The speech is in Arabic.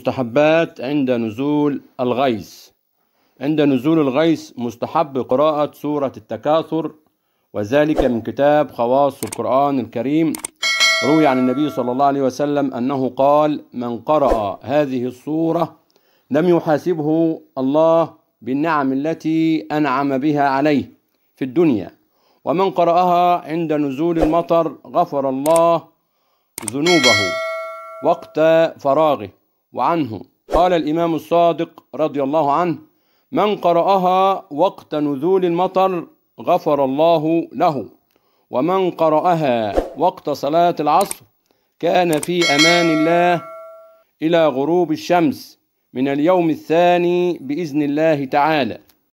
مستحبات عند نزول الغيث. عند نزول الغيث مستحب قراءة سورة التكاثر وذلك من كتاب خواص القرآن الكريم. روي عن النبي صلى الله عليه وسلم أنه قال من قرأ هذه السورة لم يحاسبه الله بالنعم التي أنعم بها عليه في الدنيا. ومن قرأها عند نزول المطر غفر الله ذنوبه وقت فراغه. وعنه. قال الإمام الصادق رضي الله عنه من قرأها وقت نزول المطر غفر الله له ومن قرأها وقت صلاة العصر كان في أمان الله إلى غروب الشمس من اليوم الثاني بإذن الله تعالى.